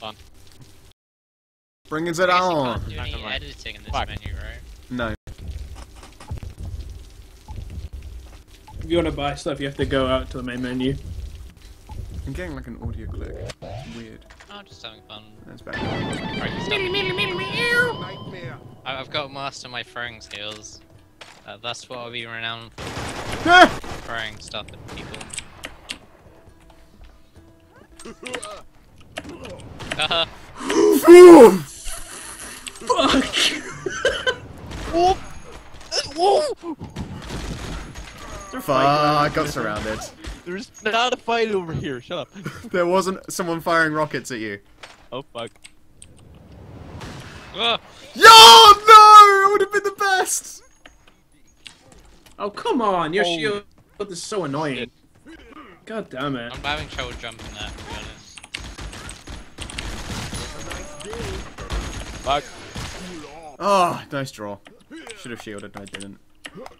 Done. Bringing it I guess you on. can't do any editing in this Fuck. menu, right? No. If you want to buy stuff, you have to go out to the main menu. I'm getting like an audio click. It's weird. Oh, just having fun. That's bad. Practice. Nightmare. I- I've got to master my throwing skills. Uh, that's what I'll be renowned for, throwing stuff at people. Haha. Fuck, I got surrounded. There's not a fight over here. Shut up. There wasn't someone firing rockets at you. Oh fuck. Ah! Yo, no! It would have been the best! Oh come on, your Holy shield is so annoying. shit. God damn it. I'm having trouble jumping that, to be honest. Fuck. Oh, nice draw. Should have shielded, I didn't.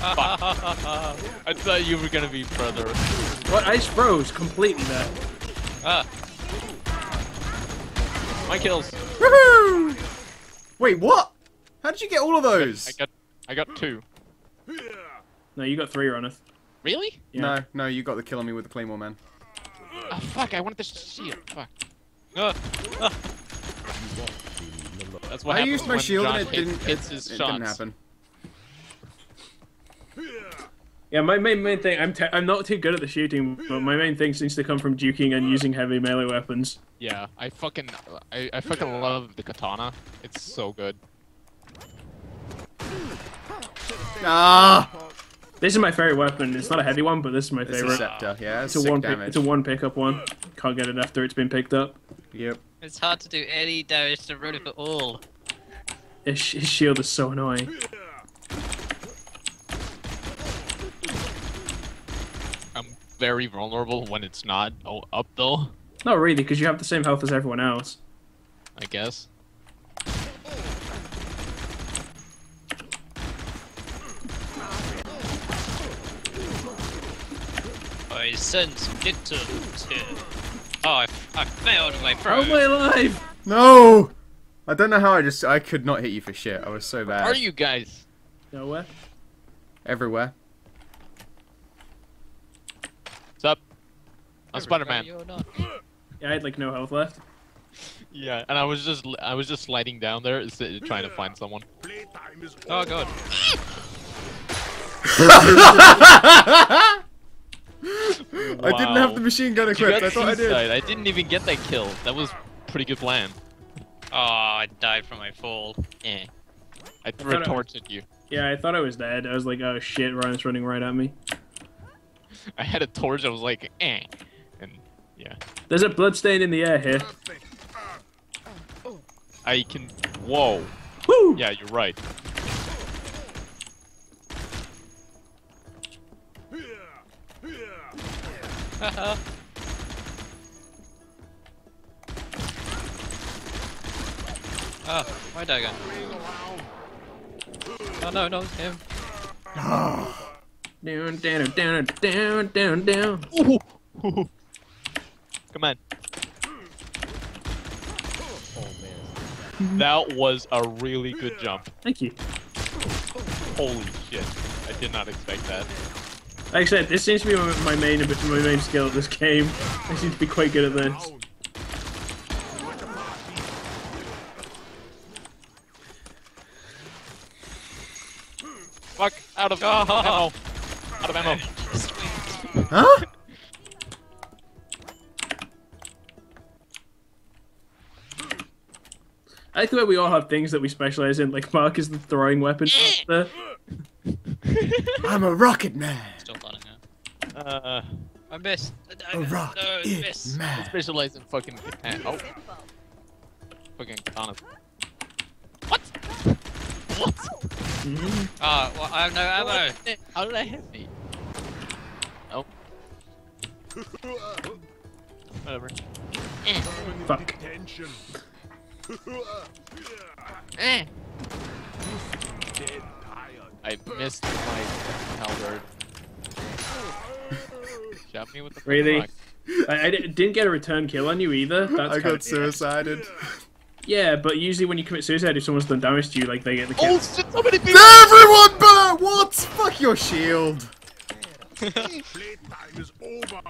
I thought you were gonna be further. What? I just froze completely there. Ah! My kills. Woohoo! Wait, what? How did you get all of those? I got. I got two. No, you got three, Ronith. Really? Yeah. No, no, you got the kill on me with the claymore, man. Oh fuck! I wanted to shield. Fuck. Ah! Ah! That's what I used my shield John and it didn't. hits It, his it shots. didn't happen. Yeah, my main main thing. I'm te- I'm not too good at the shooting, but my main thing seems to come from duking and using heavy melee weapons. Yeah, I fucking, I, I fucking love the katana. It's so good. Ah! This is my favorite weapon. It's not a heavy one, but this is my It's a favorite. scepter, yeah, it's It's a sick one. Pick, damage. it's a one pickup one. Can't get it after it's been picked up. Yep. It's hard to do any damage to run it at all. His, his shield is so annoying. I'm very vulnerable when it's not oh, up though. Not really, because you have the same health as everyone else. I guess. I sense victims here. Oh, I, I failed my throw. Oh my life! No! I don't know how I just. I could not hit you for shit. I was so bad. Are you guys? Nowhere. Everywhere. What's up? I'm Spider-Man. Yeah, I had like no health left. Yeah, and I was just, I was just sliding down there, s- trying to find someone. Oh god. I didn't have the machine gun You equipped. got I thought I did. I didn't even get that kill. That was pretty good plan. Oh, I died from my fall. Eh. I threw a thought I- at you. Yeah, I thought I was dead. I was like, oh shit, Ryan's running right at me. I had a torch. I was like, eh, and yeah, There's a bloodstain in the air here. perfect. I can. Whoa. Woo! Yeah, you're right. Ah, oh, why did I go? Oh no, not him. Down, down, down, down, down, down. Come on. That was a really good jump. Thank you. Holy shit. I did not expect that. Like I said, this seems to be my, my main my main skill at this game. I seem to be quite good at this. Fuck, out of ammo. Out of ammo. Huh? I like the way we all have things that we specialize in. Like Mark is the throwing weapon master. I'm a rocket man. Still planning it. Uh, I missed. I, A no, rocket I missed. man. specialize in fucking katana. Oh. Fucking katanas. What? What? Oh, well, I have no ammo. How did that hit me? Oh. Whatever. Fuck. Eh. I missed my halberd. Shot me with the Really? rock. I, I didn't get a return kill on you either. That's I kinda- got suicided. Yeah, but usually when you commit suicide, if someone's done damage to you, like they get the kill. Oh shit! So many people. Everyone burn! What? Fuck your shield. Playtime is over.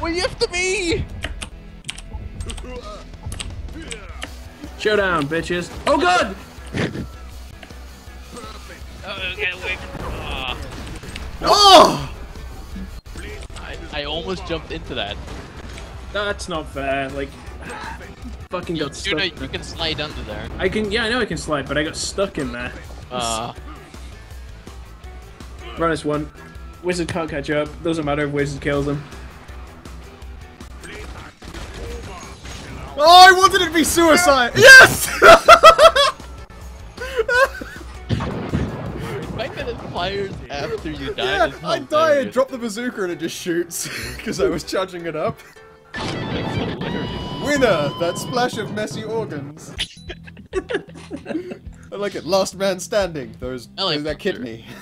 Wait after me! Showdown, bitches. Oh god! Oh, get away from ah. Oh! I, I almost jumped into that. That's not fair. Like, fucking got You stuck. know you can slide under there. I can, yeah, I know I can slide, but I got stuck in there. Uh, run is Minus one. Wizard can't catch up. Doesn't matter if Wizard kills him. Oh, I wanted it to be suicide. Yes! after you die yeah, I die and drop the bazooka and it just shoots because I was charging it up. That's hilarious. Winner! That splash of messy organs. I like it. Last man standing. Those, like that kidney.